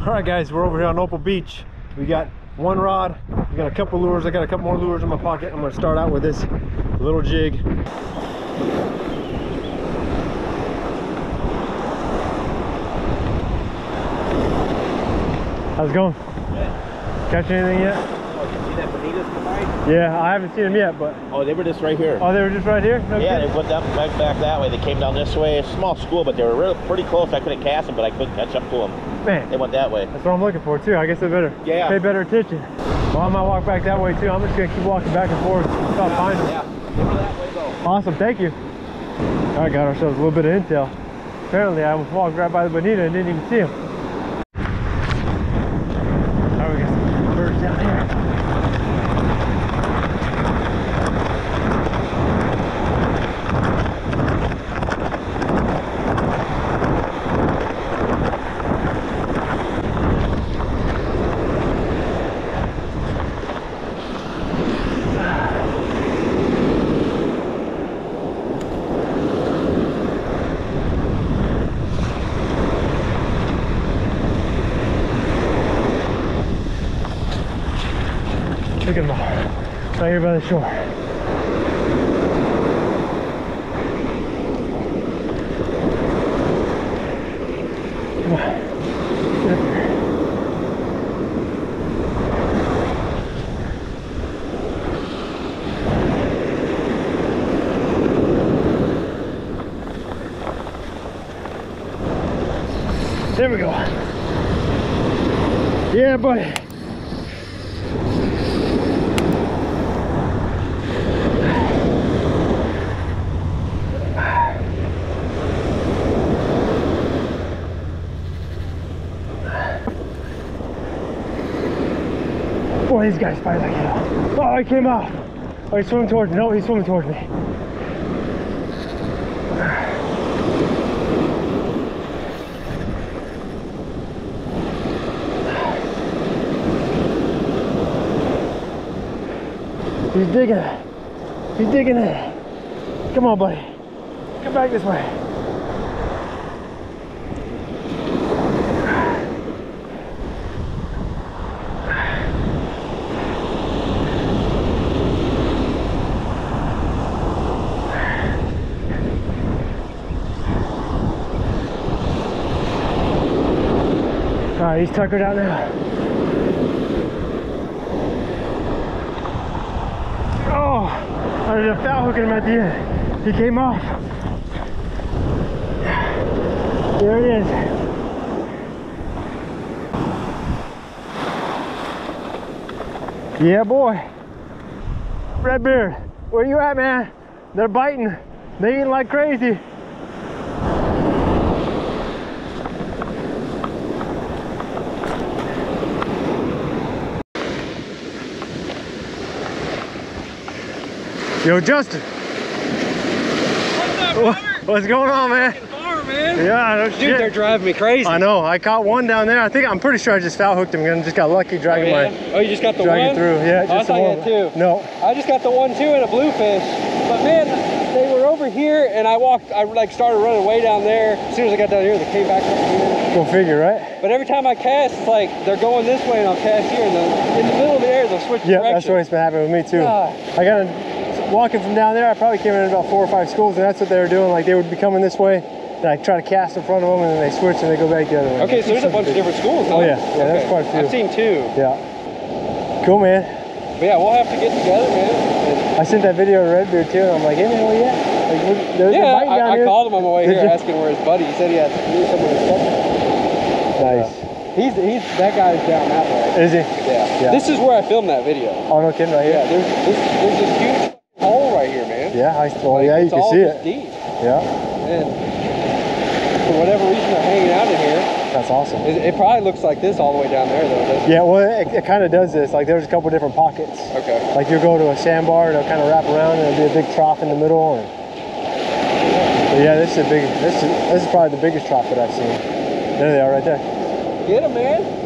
All right, guys, we're over here on Opal Beach. We got one rod, we got a couple lures. I got a couple more lures in my pocket. I'm gonna start out with this little jig. How's it going? Catch anything yet? Oh, you see that bonitas come by? Yeah, I haven't seen them yet, but Oh, they were just right here. oh, they were just right here. No yeah, kidding? they went up back, back that way. They came down this way. A small school, but they were real, pretty close. I couldn't cast them, but I couldn't catch up to them. Man. They went that way. That's what I'm looking for too. I guess I better Yeah. pay better attention. Well, I might walk back that way too. I'm just gonna keep walking back and forth. Them. Yeah, that way though. Awesome, thank you. All right, got ourselves a little bit of intel. Apparently, I walked right by the bonita and didn't even see him. All right, we got some birds down here. Look at them all. Right here by the shore. Come on. Get here. There we go. Yeah, buddy. Boy, these guys fight like hell. Oh, he came off. Oh, he's swimming towards me. No, he's swimming towards me. He's digging it. He's digging it. Come on, buddy. Come back this way. He's tuckered out now. Oh, I ended up foul hooking him at the end. He came off. There it is. Yeah, boy. Redbeard, where you at, man? They're biting. They eating like crazy. Yo, Justin. What's up, Robert? What's going on, man? Farmer, man. Yeah, no Dude, shit. they're driving me crazy. I know. I caught one down there. I think I'm pretty sure I just foul hooked him and just got lucky Oh, dragging yeah? my oh, you just got the dragging one? through. Yeah, Oh, I just the you one. two. No. I just got the one too and a bluefish. But man, they were over here and I walked, I like started running way down there. As soon as I got down here, they came back up here. Go figure, right? But every time I cast, it's like they're going this way and I'll cast here. And then in the middle of the air, they'll switch Yeah, that's what's been happening with me too. God. I got to walking from down there. I probably came in about four or five schools, and that's what they were doing. Like they would be coming this way, and I try to cast in front of them, and then they switch and they go back the other way. Okay, so there's a bunch of different schools. Oh, huh? yeah. Yeah, that's quite a few. I've seen two. Yeah. Cool, man. But yeah, we'll have to get together, man. I sent that video to Redbeard too, and I'm like, hey man, where you at? Like, there's And- a yeah, bite down I, I here. called him on my way Did here you? asking where his buddy. He said he had someone was catching. Nice. Uh, he's he's that guy's down that way. Is he? Yeah. Yeah. This is where I filmed that video. Oh no, kidding, right Yeah, here. there's this, there's this huge hole right here, man. Yeah, I, well, oh, Like, yeah, you can see it. deep. Yeah, And for whatever reason, they're hanging out in here. that's awesome. It, it probably looks like this all the way down there, though. doesn't? Yeah, well, it, it kind of does this. Like, there's a couple different pockets. Okay. Like, you'll go to a sandbar, and it'll kind of wrap around, and there'll be a big trough in the middle. And but yeah, this is a big. This is this is probably the biggest trough that I've seen. There they are, right there. Get him, man.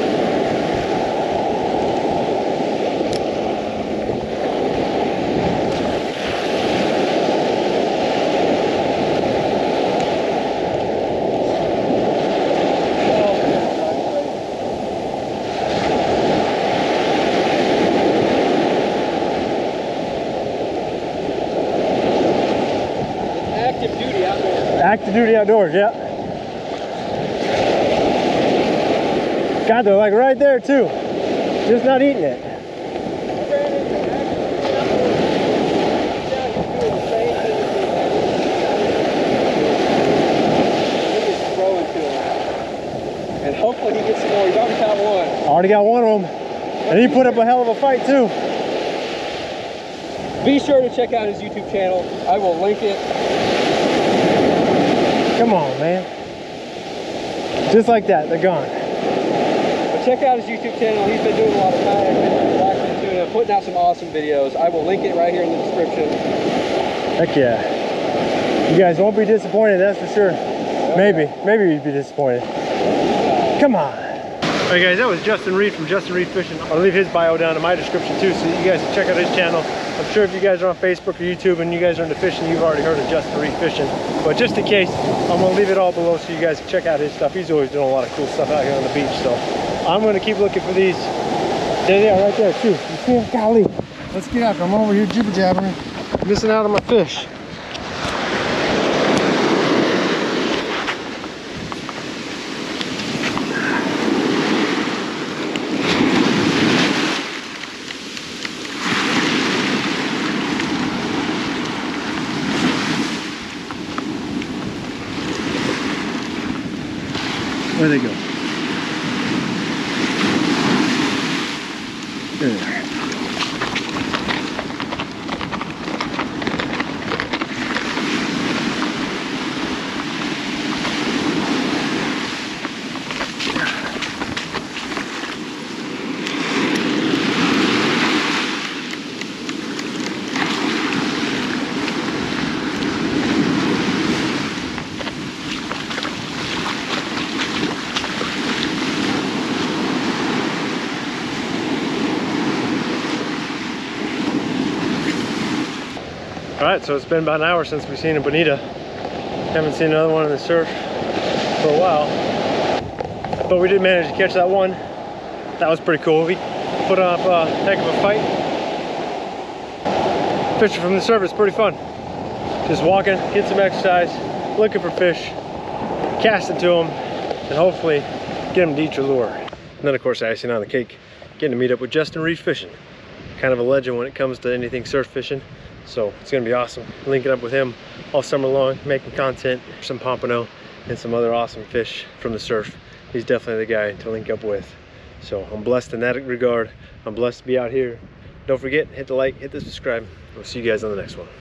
do duty outdoors, yeah. God, they're like right there too. Just not eating it. And hopefully he gets some more. He's already caught one. Already got one of them. And he put up a hell of a fight too. Be sure to check out his YouTube channel. I will link it. Come on, man. Just like that, they're gone. But check out his YouTube channel. He's been doing a lot of kayak and blackfin tuna, putting out some awesome videos. I will link it right here in the description. Heck yeah. You guys won't be disappointed, that's for sure. Oh, maybe, maybe you'd be disappointed. Come on. All right guys, that was Justin Reed from Justin Reed Fishing. I'll leave his bio down in my description too, so you guys can check out his channel. I'm sure if you guys are on Facebook or YouTube and you guys are into fishing, you've already heard of Justin Reed Fishing. But just in case, I'm gonna leave it all below so you guys can check out his stuff. He's always doing a lot of cool stuff out here on the beach, so I'm gonna keep looking for these. There they are right there too. You see them? Golly. Let's get after them. I'm over here jibber jabbering, missing out on my fish. Where they go? There. All right, so it's been about an hour since we've seen a bonita. Haven't seen another one in the surf for a while. But we did manage to catch that one. That was pretty cool. We put up a heck of a fight. Fishing from the surf is pretty fun. Just walking, get some exercise, looking for fish, casting to them, and hopefully get them to eat your lure. And then of course, icing on the cake, getting to meet up with Justin Reed Fishing. Kind of a legend when it comes to anything surf fishing. So it's gonna be awesome. Linking up with him all summer long, making content, some pompano and some other awesome fish from the surf. He's definitely the guy to link up with. So I'm blessed in that regard. I'm blessed to be out here. Don't forget, hit the like, hit the subscribe. We'll see you guys on the next one.